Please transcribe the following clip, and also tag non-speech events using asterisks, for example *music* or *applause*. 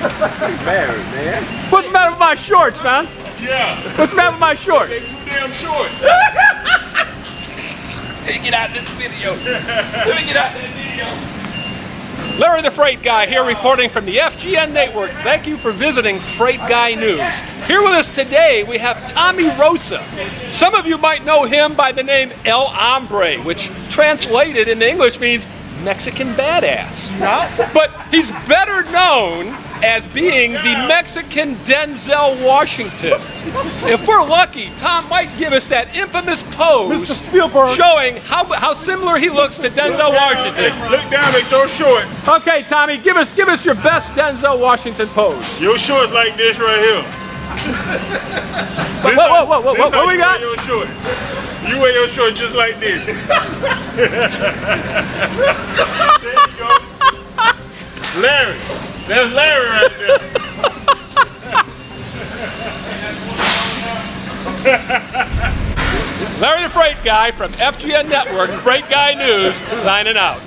Larry, man. What's the matter with my shorts, man? Yeah. What's the matter with my shorts? They too damn short. *laughs* *laughs* Let me get out of this video. Let me get out of this video. Larry the Freight Guy here reporting from the FGN Network. Thank you for visiting Freight Guy News. Here with us today we have Tommy Rosa. Some of you might know him by the name El Hombre, which translated in English means Mexican badass. But he's better known as being the Mexican Denzel Washington. If we're lucky, Tom might give us that infamous pose Mr. Spielberg. showing how, how similar he looks to Denzel Washington. Look down at your shorts. Okay, Tommy, give us give us your best Denzel Washington pose. Your shorts like this right here. Whoa, whoa, whoa, whoa, whoa, what we got? Your shorts. You wear your shorts just like this. *laughs* there you go. Larry. That's Larry right there. Larry the Freight Guy from FGN Network, Freight Guy News, signing out.